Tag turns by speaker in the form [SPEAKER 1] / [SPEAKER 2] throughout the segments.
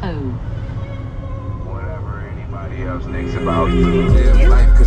[SPEAKER 1] Z O.
[SPEAKER 2] Whatever anybody else thinks about life,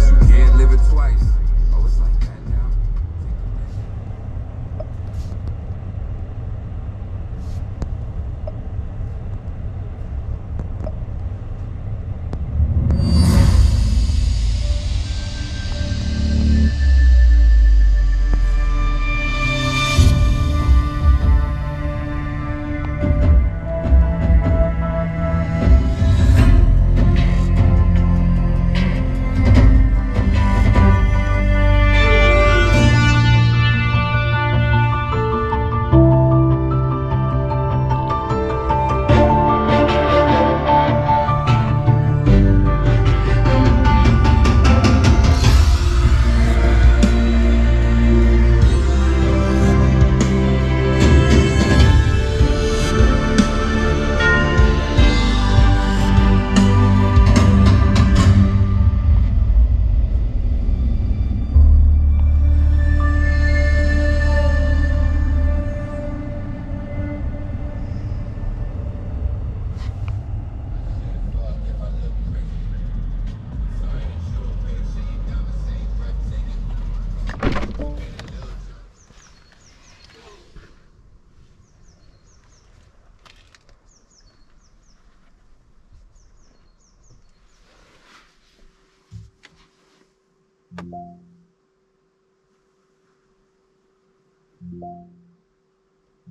[SPEAKER 3] Thank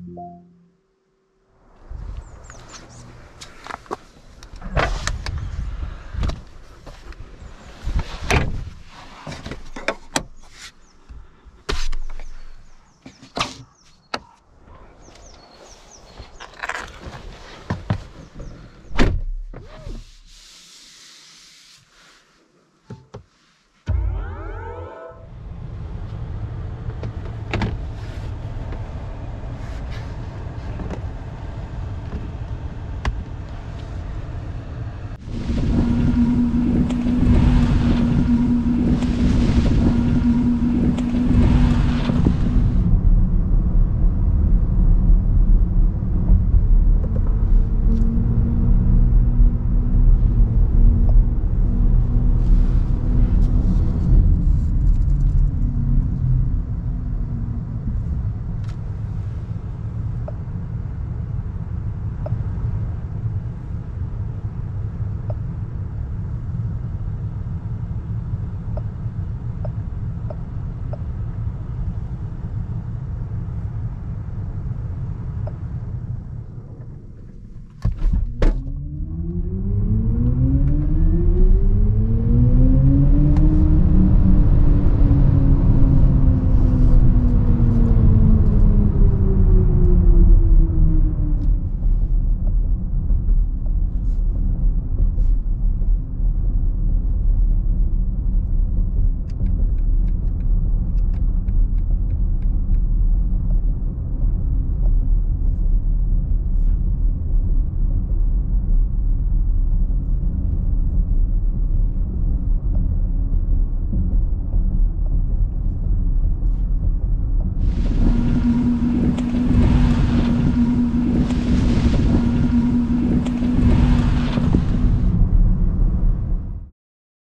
[SPEAKER 3] you.